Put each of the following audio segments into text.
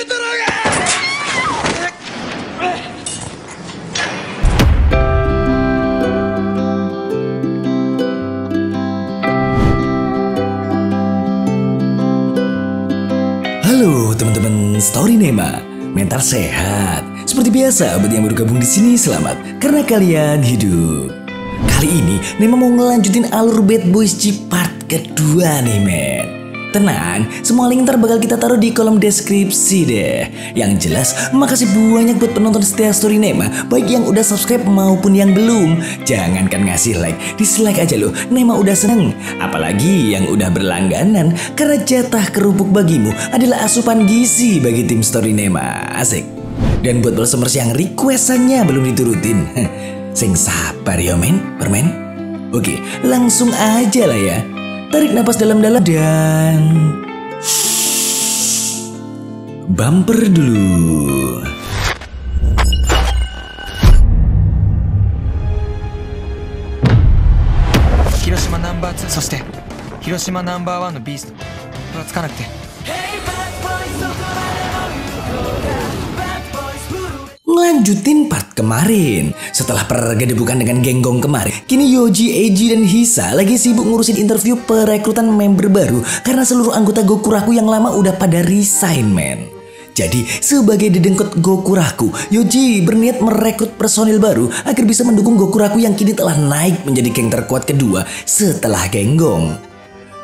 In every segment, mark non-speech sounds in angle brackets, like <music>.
Halo teman-teman Story Nema, mental sehat. Seperti biasa, buat yang baru gabung di sini selamat karena kalian hidup. Kali ini Nema mau ngelanjutin alur Bad Boys G kedua nih men. Tenang, semua link ntar bakal kita taruh di kolom deskripsi deh. Yang jelas, makasih banyak buat penonton setia Story Nema, baik yang udah subscribe maupun yang belum. Jangankan ngasih like, dislike aja loh, Nema udah seneng. Apalagi yang udah berlangganan, karena jatah kerupuk bagimu adalah asupan gizi bagi tim Story Nema. Asik. Dan buat balsemers yang requestannya belum diturutin, <laughs> sing sabar ya men, permen. Oke, langsung aja lah ya. Tarik napas dalam-dalam dan bumper dulu. Hiroshima number 2, そして広島ナンバーワンのビースト。これはつかなくて。Ngelanjutin part kemarin Setelah pergedebukan dengan genggong kemarin Kini Yoji, Eiji, dan Hisa lagi sibuk ngurusin interview perekrutan member baru Karena seluruh anggota Gokuraku yang lama udah pada resign men jadi sebagai dedengkot Gokuraku, Yoji berniat merekrut personil baru agar bisa mendukung Gokuraku yang kini telah naik menjadi geng terkuat kedua setelah Genggong.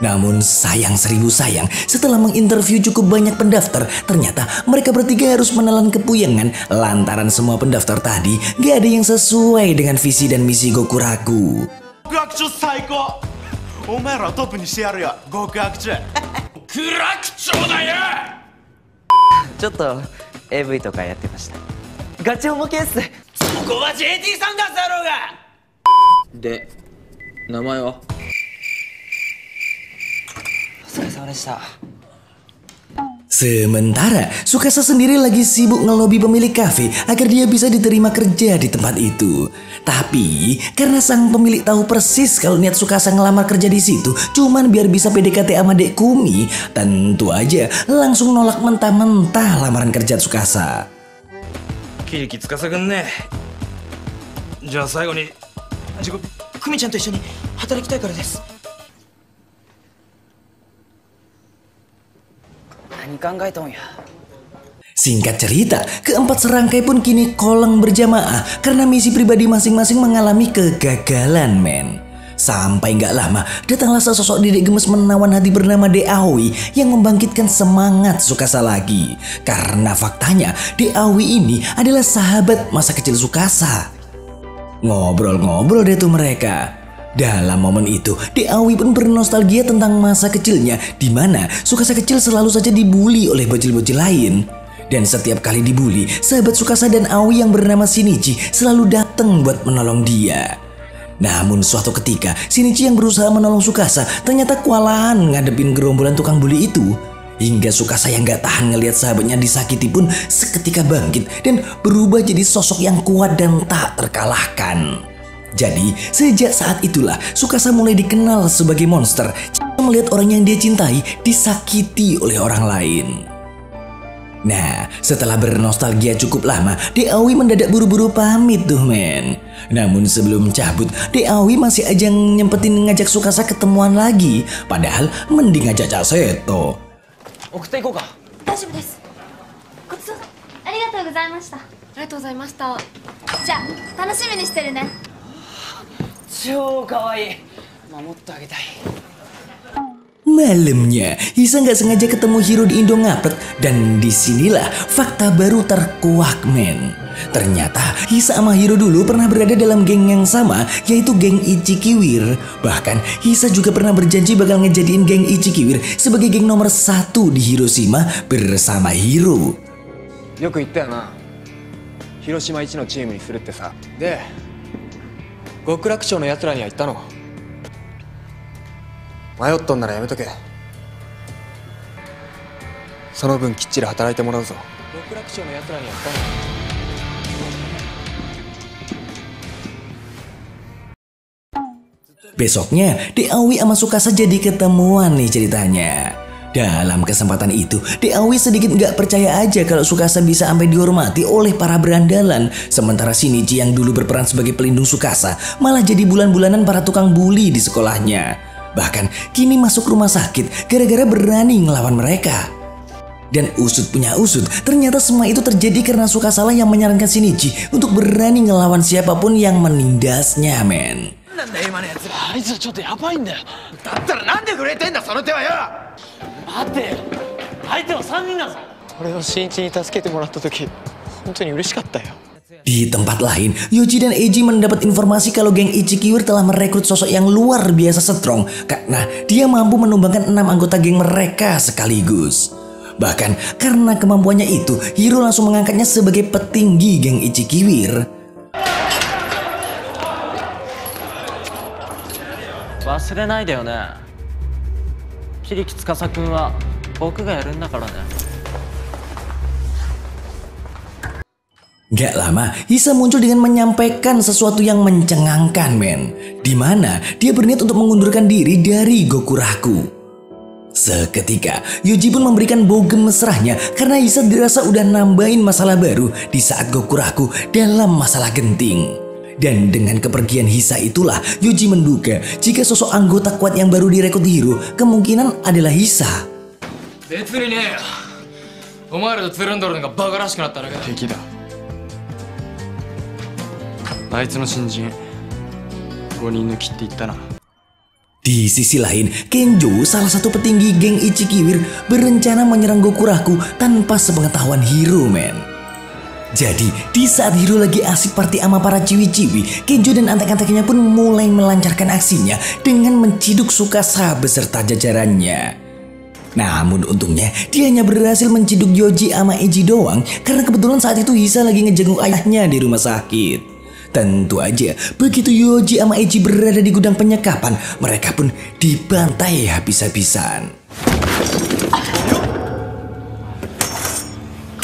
Namun sayang seribu sayang, setelah menginterview cukup banyak pendaftar, ternyata mereka bertiga harus menelan kepuyangan lantaran semua pendaftar tadi gak ada yang sesuai dengan visi dan misi Gokuraku. 極悪中最高お前らをトップにしてやるよ極悪中極楽長だよちょっと AV とかやってましたガチホモ系っすここは JT サンダースだろうがで名前はお疲れ様でした Sementara Sukasa sendiri lagi sibuk ngelobi pemilik kafe agar dia bisa diterima kerja di tempat itu. Tapi karena sang pemilik tahu persis kalau niat Sukasa ngelamar kerja di situ cuman biar bisa PDKT sama Dek Kumi, tentu aja langsung nolak mentah-mentah lamaran kerja Sukasa. 桐木司くんねじゃあ最後に自己久美ちゃんと一緒に働きたいからです Singkat cerita, keempat serangkai pun kini kolong berjamaah karena misi pribadi masing-masing mengalami kegagalan, men. Sampai nggak lama, datanglah sesosok dedek gemes menawan hati bernama Deawi yang membangkitkan semangat Sukasa lagi. Karena faktanya, Deawi ini adalah sahabat masa kecil Sukasa. Ngobrol-ngobrol deh tuh mereka. Dalam momen itu, Deawi pun bernostalgia tentang masa kecilnya di mana Sukasa kecil selalu saja dibully oleh bocil-bocil lain. Dan setiap kali dibully, sahabat Sukasa dan Aoi yang bernama Shinichi selalu datang buat menolong dia. Namun suatu ketika, Shinichi yang berusaha menolong Sukasa ternyata kewalahan ngadepin gerombolan tukang bully itu. Hingga Sukasa yang gak tahan ngelihat sahabatnya disakiti pun seketika bangkit dan berubah jadi sosok yang kuat dan tak terkalahkan. Jadi, sejak saat itulah Sukasa mulai dikenal sebagai monster jika melihat orang yang dia cintai disakiti oleh orang lain. Nah, setelah bernostalgia cukup lama, Deawi mendadak buru-buru pamit tuh men. Namun sebelum cabut, Deawi masih aja nyempetin ngajak Sukasa ketemuan lagi. Padahal mending ngajak Cak Seto. 送っていこうか大丈夫ですごちそうさありがとうございましたありがとうございましたじゃあ楽しみにしてるね 超かわいい守ってあげたい Malamnya, Hisa nggak sengaja ketemu Hiro di Indo Ngapret dan disinilah fakta baru terkuak men. Ternyata Hisa sama Hiro dulu pernah berada dalam geng yang sama yaitu geng Ichikiwir. Bahkan Hisa juga pernah berjanji bakal ngejadiin geng Ichikiwir sebagai geng nomor satu di Hiroshima bersama Hiro. よく言ったよな広島一のチームにするってさで 極楽町の奴らには言ったの。迷っとんならやめとけ。その分きっちり働いてもらうぞ。極楽町の奴らには言ったの。Besoknya, Deawi sama Sukasa jadi ketemuan nih ceritanya. Dalam kesempatan itu, Deawi sedikit nggak percaya aja kalau Sukasa bisa sampai dihormati oleh para berandalan. Sementara Shinichi yang dulu berperan sebagai pelindung Sukasa malah jadi bulan-bulanan para tukang bully di sekolahnya. Bahkan Kimi masuk rumah sakit gara-gara berani ngelawan mereka. Dan usut punya usut, ternyata semua itu terjadi karena Sukasa lah yang menyarankan Shinichi untuk berani ngelawan siapapun yang menindasnya, men. あいつちょっとやばいんだよだったらなんで触れてんだその手はよ 待てよ相手は3人だぞ俺を新一に助けてもらった時本当に嬉しかったよ Di tempat lain, Yoji dan Eiji mendapat informasi kalau geng Ichikiwir telah merekrut sosok yang luar biasa strong karena dia mampu menumbangkan enam anggota geng mereka sekaligus. Bahkan karena kemampuannya itu, Hiro langsung mengangkatnya sebagai petinggi geng Ichikiwir. 忘れないでよね 桐木司君は僕がやるんだからね Gak lama, Hisa muncul dengan menyampaikan sesuatu yang mencengangkan, men. Dimana dia berniat untuk mengundurkan diri dari Gokuraku. Seketika, Yuji pun memberikan bogem mesrahnya karena Hisa dirasa udah nambahin masalah baru di saat Gokuraku dalam masalah genting. Dan dengan kepergian Hisa itulah Yuji menduga jika sosok anggota kuat yang baru direkrut di Hiro kemungkinan adalah Hisa. Di sisi lain, Kenjo, salah satu petinggi geng Ichikiwir, berencana menyerang Gokuraku tanpa sepengetahuan Hiro, men. Jadi, di saat Hiro lagi asik party sama para ciwi-ciwi, Kenjo dan antek-anteknya pun mulai melancarkan aksinya dengan menciduk Sukasa beserta jajarannya. Namun untungnya dia hanya berhasil menciduk Yoji sama Eiji doang karena kebetulan saat itu Hisa lagi ngejenguk ayahnya di rumah sakit. Tentu aja, begitu Yoji sama Eiji berada di gudang penyekapan, mereka pun dibantai habis-habisan.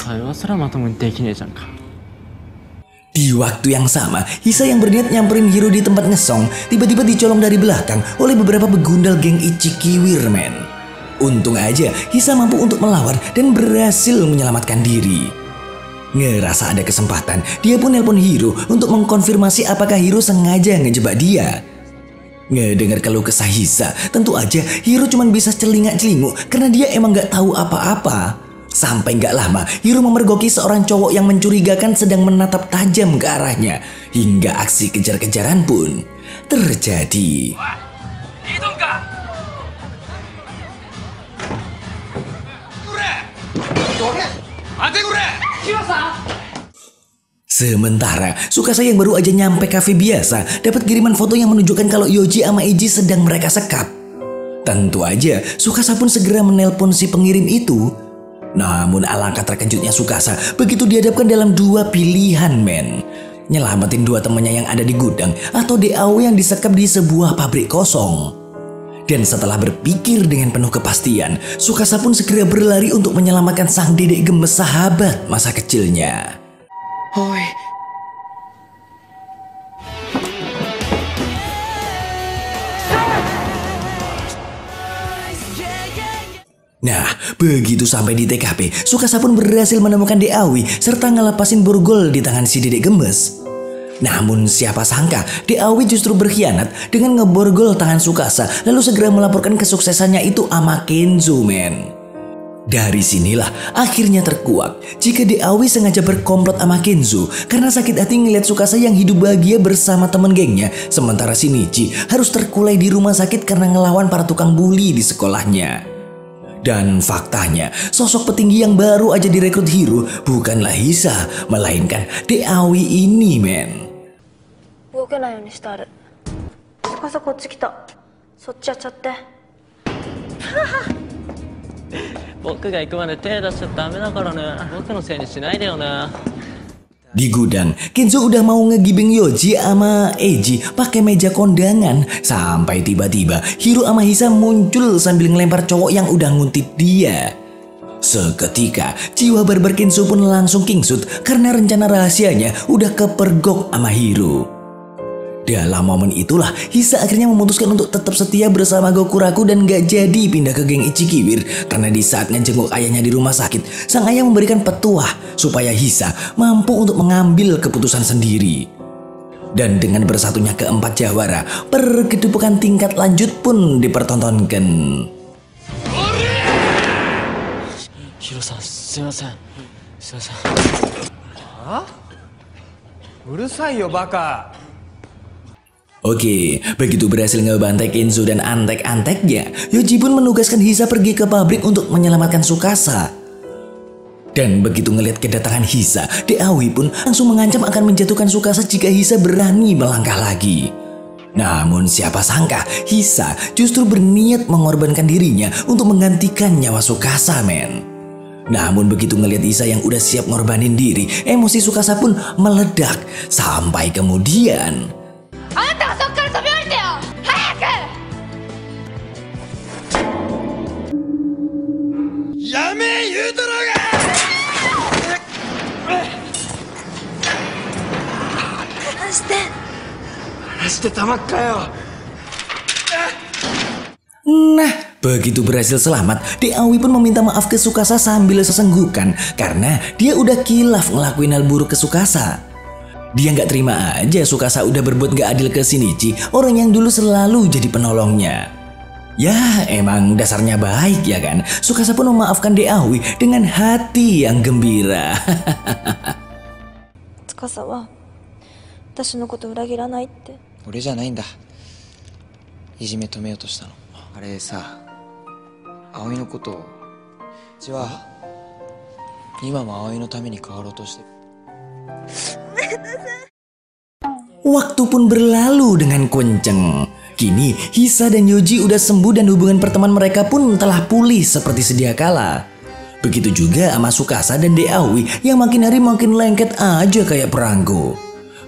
会話すらまともにできねえじゃんか Di waktu yang sama, Hisa yang berniat nyamperin Hiro di tempat ngesong tiba-tiba dicolong dari belakang oleh beberapa begundal geng Ichikiwir, men. Untung aja Hisa mampu untuk melawan dan berhasil menyelamatkan diri. Ngerasa ada kesempatan, dia pun nelpon Hiro untuk mengkonfirmasi apakah Hiro sengaja ngejebak dia. Ngedengar kalau kesah Hisa, tentu aja Hiro cuma bisa celingak-celinguk karena dia emang gak tahu apa-apa. Sampai gak lama, Hiro memergoki seorang cowok yang mencurigakan sedang menatap tajam ke arahnya. Hingga aksi kejar-kejaran pun terjadi. Sementara, Sukasa yang baru aja nyampe kafe biasa dapat kiriman foto yang menunjukkan kalau Yoji sama Eiji sedang mereka sekap. Tentu aja, Sukasa pun segera menelpon si pengirim itu namun alangkah terkejutnya Sukasa begitu dihadapkan dalam dua pilihan men. Nyelamatin dua temannya yang ada di gudang atau DAW yang disekap di sebuah pabrik kosong. Dan setelah berpikir dengan penuh kepastian, Sukasa pun segera berlari untuk menyelamatkan sang dedek gemes sahabat masa kecilnya. お Nah, begitu sampai di TKP, Sukasa pun berhasil menemukan Deawi serta ngelepasin borgol di tangan si dedek gemes. Namun siapa sangka Deawi justru berkhianat dengan ngeborgol tangan Sukasa lalu segera melaporkan kesuksesannya itu sama Kenzo men. Dari sinilah akhirnya terkuak jika Deawi sengaja berkomplot sama Kenzo karena sakit hati ngeliat Sukasa yang hidup bahagia bersama temen gengnya sementara Shinichi harus terkulai di rumah sakit karena ngelawan para tukang bully di sekolahnya. Dan faktanya, sosok petinggi yang baru aja direkrut Hiro bukanlah Hisa, melainkan Deawi ini, men. <laughs> Di gudang, Kenzo udah mau ngegibing Yoji sama Eiji pakai meja kondangan. Sampai tiba-tiba Hiro sama Hisa muncul sambil ngelempar cowok yang udah nguntip dia. Seketika, jiwa barbar Kenzo pun langsung kingsut karena rencana rahasianya udah kepergok sama Hiro. Dalam momen itulah, Hisa akhirnya memutuskan untuk tetap setia bersama Gokuraku dan gak jadi pindah ke geng Ichikiwir karena di saat ngejenguk ayahnya di rumah sakit, sang ayah memberikan petuah supaya Hisa mampu untuk mengambil keputusan sendiri. Dan dengan bersatunya keempat jawara, perkedupukan tingkat lanjut pun dipertontonkan. Hiro-san, Oke, begitu berhasil ngebantai Kenzo dan antek-anteknya, Yoji pun menugaskan Hisa pergi ke pabrik untuk menyelamatkan Sukasa. Dan begitu ngelihat kedatangan Hisa, Deawi pun langsung mengancam akan menjatuhkan Sukasa jika Hisa berani melangkah lagi. Namun siapa sangka Hisa justru berniat mengorbankan dirinya untuk menggantikan nyawa Sukasa men. Namun begitu ngelihat Hisa yang udah siap ngorbanin diri, emosi Sukasa pun meledak sampai kemudian してたまっかよ Nah, begitu berhasil selamat, Deawi pun meminta maaf ke Sukasa sambil sesenggukan karena dia udah kilaf ngelakuin hal buruk ke Sukasa. Dia nggak terima aja Sukasa udah berbuat nggak adil ke Shinichi, orang yang dulu selalu jadi penolongnya. Ya, emang dasarnya baik ya kan? Sukasa pun memaafkan Deawi dengan hati yang gembira. <laughs> 司は私のこと裏切らないって 俺じゃないんだいじめ止めようとしたのあれさ葵のことをうちは今も葵のために変わろうとしてる Waktu pun berlalu dengan kenceng. Kini Hisa dan Yoji udah sembuh dan hubungan pertemanan mereka pun telah pulih seperti sedia kala. Begitu juga sama Sukasa dan Deawi yang makin hari makin lengket aja kayak perangko.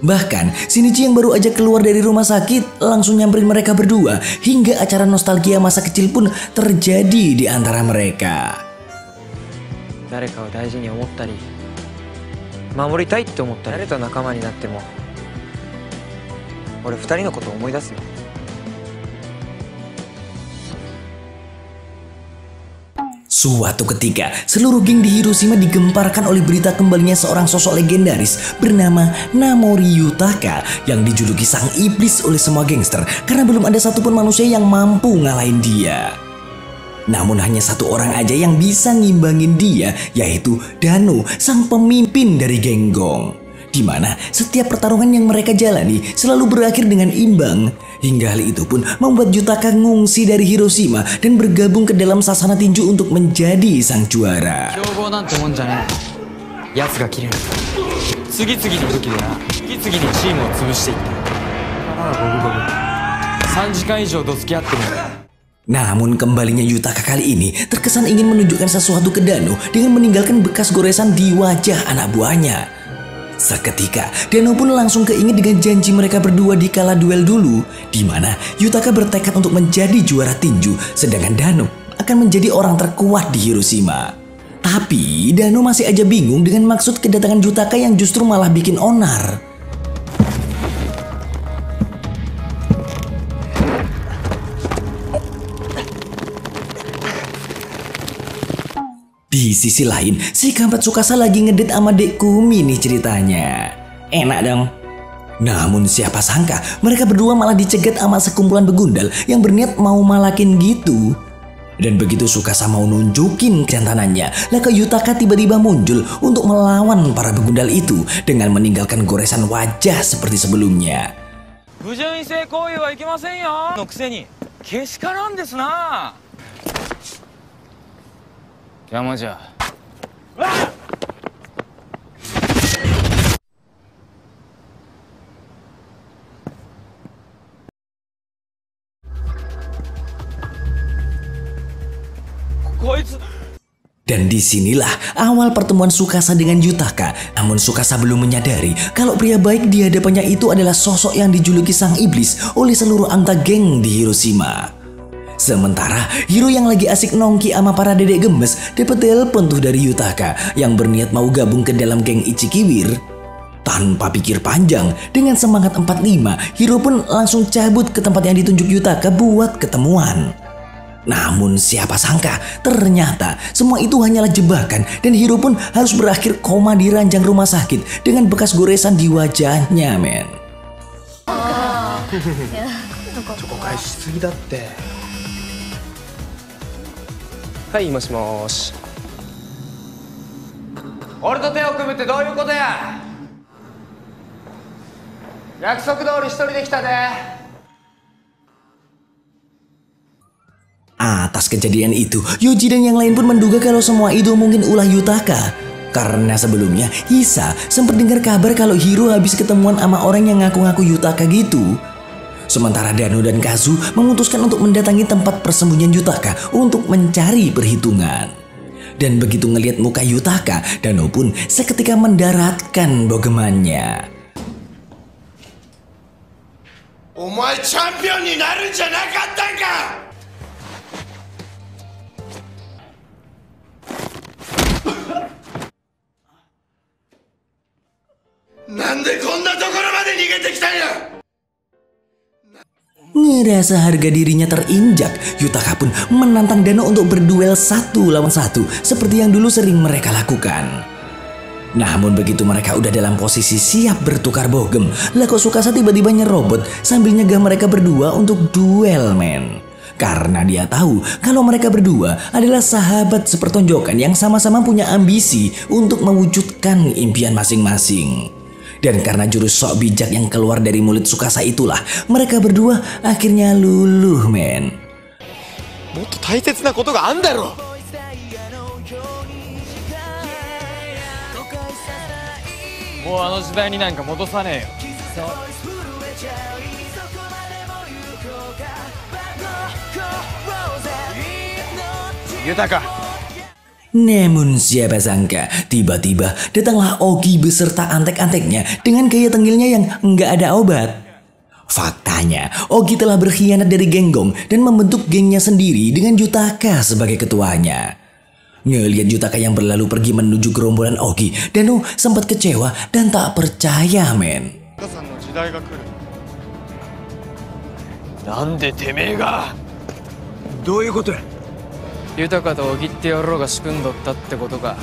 Bahkan Shinichi yang baru aja keluar dari rumah sakit langsung nyamperin mereka berdua hingga acara nostalgia masa kecil pun terjadi di antara mereka. 誰かを大事に思ったり守りたいって思ったり誰と仲間になっても俺二人のことを思い出すよ Suatu ketika, seluruh geng di Hiroshima digemparkan oleh berita kembalinya seorang sosok legendaris bernama Namori Yutaka yang dijuluki sang iblis oleh semua gangster karena belum ada satupun manusia yang mampu ngalahin dia. Namun hanya satu orang aja yang bisa ngimbangin dia, yaitu Dano, sang pemimpin dari geng Gong di mana setiap pertarungan yang mereka jalani selalu berakhir dengan imbang. Hingga hal itu pun membuat Yutaka ngungsi dari Hiroshima dan bergabung ke dalam sasana tinju untuk menjadi sang juara. Ah, Namun kembalinya Yutaka kali ini terkesan ingin menunjukkan sesuatu ke Danu dengan meninggalkan bekas goresan di wajah anak buahnya. Seketika, Dano pun langsung keinget dengan janji mereka berdua di kala duel dulu, di mana Yutaka bertekad untuk menjadi juara tinju, sedangkan Dano akan menjadi orang terkuat di Hiroshima. Tapi Dano masih aja bingung dengan maksud kedatangan Yutaka yang justru malah bikin onar. sisi lain, si Kampat Sukasa lagi ngedit sama Dek Kumi nih ceritanya. Enak dong. Namun siapa sangka mereka berdua malah dicegat sama sekumpulan begundal yang berniat mau malakin gitu. Dan begitu Sukasa mau nunjukin kejantanannya, Laka Yutaka tiba-tiba muncul untuk melawan para begundal itu dengan meninggalkan goresan wajah seperti sebelumnya. 不純異性行為はいけませんよのくせにけしからんですな 양마자. Dan di sinilah awal pertemuan Sukasa dengan Yutaka. Namun Sukasa belum menyadari kalau pria baik di hadapannya itu adalah sosok yang dijuluki sang iblis oleh seluruh anggota geng di Hiroshima. Sementara Hiro yang lagi asik nongki sama para dedek gemes dapat telepon tuh dari Yutaka yang berniat mau gabung ke dalam geng Ichikiwir. Tanpa pikir panjang, dengan semangat 45, Hiro pun langsung cabut ke tempat yang ditunjuk Yutaka buat ketemuan. Namun siapa sangka, ternyata semua itu hanyalah jebakan dan Hiro pun harus berakhir koma di ranjang rumah sakit dengan bekas goresan di wajahnya, men. <laughs> チはいもしもし俺と手を組むってどういうことや約束通り一人で来たで Atas kejadian itu, Yoji dan yang lain pun menduga kalau semua itu mungkin ulah Yutaka. Karena sebelumnya, Hisa sempat dengar kabar kalau Hiro habis ketemuan sama orang yang ngaku-ngaku Yutaka gitu. Sementara Danu dan Kazu memutuskan untuk mendatangi tempat persembunyian Yutaka untuk mencari perhitungan. Dan begitu ngelihat muka Yutaka, Danu pun seketika mendaratkan bogemannya. Omae champion ni naru janakatta ka? Nande konna tokoro made nigete kita ya? Ngerasa harga dirinya terinjak, Yutaka pun menantang Dano untuk berduel satu lawan satu seperti yang dulu sering mereka lakukan. Namun begitu mereka udah dalam posisi siap bertukar bogem, lah kok Sukasa tiba-tiba nyerobot sambil nyegah mereka berdua untuk duel men. Karena dia tahu kalau mereka berdua adalah sahabat sepertonjokan yang sama-sama punya ambisi untuk mewujudkan impian masing-masing. Dan karena jurus sok bijak yang keluar dari mulut Sukasa itulah, mereka berdua akhirnya luluh, men. Yutaka, Namun siapa sangka, tiba-tiba datanglah Ogi beserta antek-anteknya dengan gaya tengilnya yang nggak ada obat. Faktanya, Ogi telah berkhianat dari geng Gong dan membentuk gengnya sendiri dengan Jutaka sebagai ketuanya. Ngelihat Jutaka yang berlalu pergi menuju gerombolan Ogi, Dano sempat kecewa dan tak percaya men. さんの時代が来るなんでてめえがどういうことや 豊と小木って野郎が仕組んどったってことか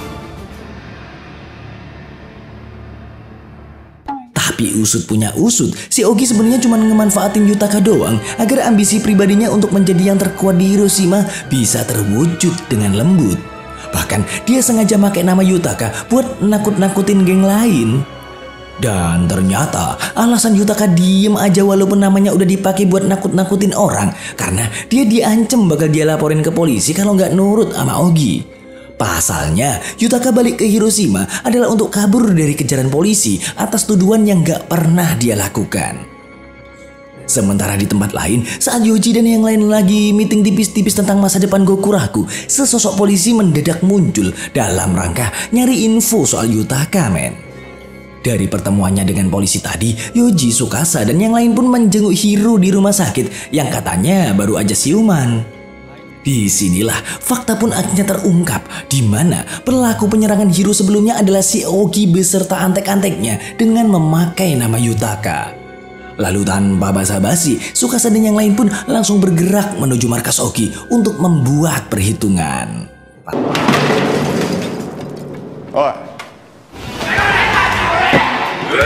Tapi usut punya usut, si Ogi sebenarnya cuma ngemanfaatin Yutaka doang agar ambisi pribadinya untuk menjadi yang terkuat di Hiroshima bisa terwujud dengan lembut. Bahkan dia sengaja pakai nama Yutaka buat nakut-nakutin geng lain. Dan ternyata alasan Yutaka diem aja walaupun namanya udah dipakai buat nakut-nakutin orang karena dia diancem bakal dia laporin ke polisi kalau nggak nurut sama Ogi. Pasalnya, Yutaka balik ke Hiroshima adalah untuk kabur dari kejaran polisi atas tuduhan yang gak pernah dia lakukan. Sementara di tempat lain, saat Yoji dan yang lain lagi meeting tipis-tipis tentang masa depan Gokuraku, sesosok polisi mendadak muncul dalam rangka nyari info soal Yutaka, men. Dari pertemuannya dengan polisi tadi, Yoji, Sukasa, dan yang lain pun menjenguk Hiro di rumah sakit yang katanya baru aja siuman. Di sinilah fakta pun akhirnya terungkap di mana pelaku penyerangan Hiro sebelumnya adalah si Ogi beserta antek-anteknya dengan memakai nama Yutaka. Lalu tanpa basa-basi, Sukasa dan yang lain pun langsung bergerak menuju markas Ogi untuk membuat perhitungan. おい Dan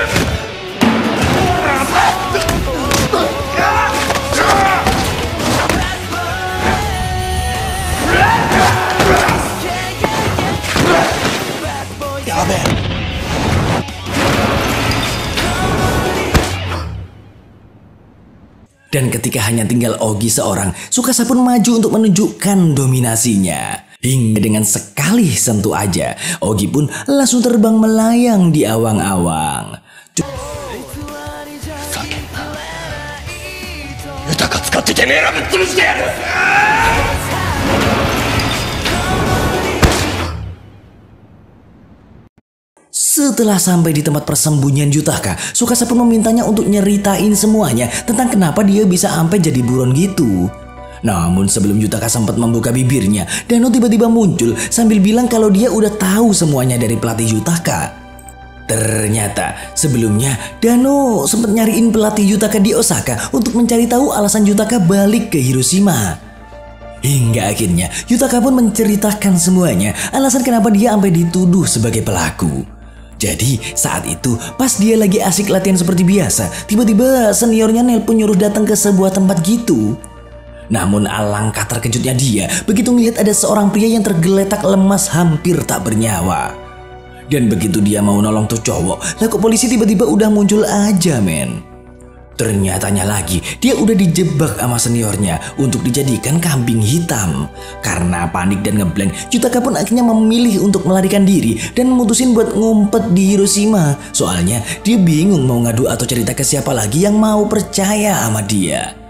ketika hanya tinggal Ogi seorang, Sukasa pun maju untuk menunjukkan dominasinya. Hingga dengan sekali sentuh aja, Ogi pun langsung terbang melayang di awang-awang. Setelah sampai di tempat persembunyian Jutaka, Sukasa pun memintanya untuk nyeritain semuanya tentang kenapa dia bisa sampai jadi buron gitu. Namun sebelum Jutaka sempat membuka bibirnya, Dano tiba-tiba muncul sambil bilang kalau dia udah tahu semuanya dari pelatih Jutaka. Ternyata sebelumnya Dano sempat nyariin pelatih Yutaka di Osaka untuk mencari tahu alasan Yutaka balik ke Hiroshima. Hingga akhirnya Yutaka pun menceritakan semuanya alasan kenapa dia sampai dituduh sebagai pelaku. Jadi saat itu pas dia lagi asik latihan seperti biasa, tiba-tiba seniornya nelpon nyuruh datang ke sebuah tempat gitu. Namun alangkah terkejutnya dia begitu melihat ada seorang pria yang tergeletak lemas hampir tak bernyawa. Dan begitu dia mau nolong tuh cowok, lah kok polisi tiba-tiba udah muncul aja men. Ternyatanya lagi dia udah dijebak sama seniornya untuk dijadikan kambing hitam. Karena panik dan ngeblank, Jutaka pun akhirnya memilih untuk melarikan diri dan memutusin buat ngumpet di Hiroshima. Soalnya dia bingung mau ngadu atau cerita ke siapa lagi yang mau percaya sama dia.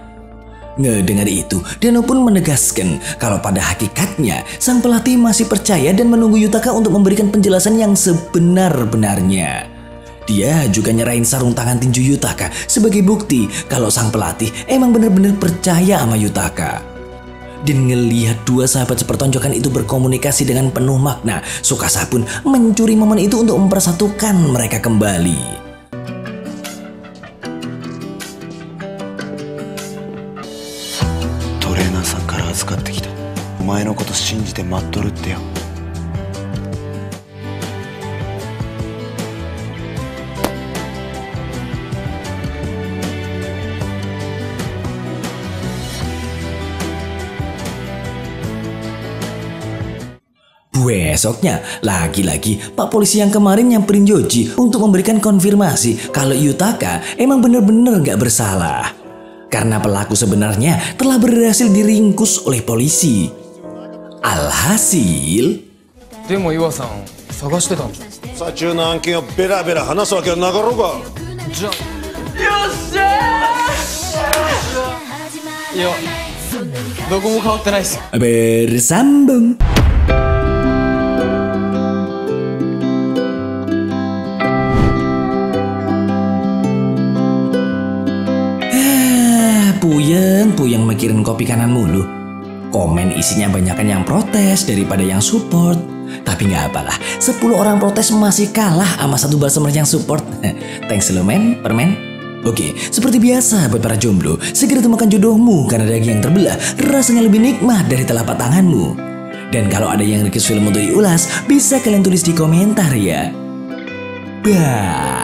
Ngedengar itu, Dano pun menegaskan kalau pada hakikatnya sang pelatih masih percaya dan menunggu Yutaka untuk memberikan penjelasan yang sebenar-benarnya. Dia juga nyerahin sarung tangan tinju Yutaka sebagai bukti kalau sang pelatih emang benar-benar percaya sama Yutaka. Dan ngelihat dua sahabat sepertonjokan itu berkomunikasi dengan penuh makna, Sukasa pun mencuri momen itu untuk mempersatukan mereka kembali. 前のこと信じて待っとるってよ Besoknya, lagi-lagi Pak Polisi yang kemarin nyamperin Joji untuk memberikan konfirmasi kalau Yutaka emang bener-bener gak bersalah. Karena pelaku sebenarnya telah berhasil diringkus oleh polisi. Alhasil, でも岩さん探してたんじゃ左中の案件をベラベラ話すわけはなかろうかじゃいやどこも変わってないっすよ bersambung. Ah, Puyeng, puyeng mikirin kopi kanan mulu. Komen isinya banyakan yang protes daripada yang support. Tapi nggak apalah, 10 orang protes masih kalah sama satu balsamer yang support. <laughs> Thanks lo men, permen. Oke, seperti biasa buat para jomblo, segera temukan jodohmu karena daging yang terbelah rasanya lebih nikmat dari telapak tanganmu. Dan kalau ada yang request film untuk diulas, bisa kalian tulis di komentar ya. Bye.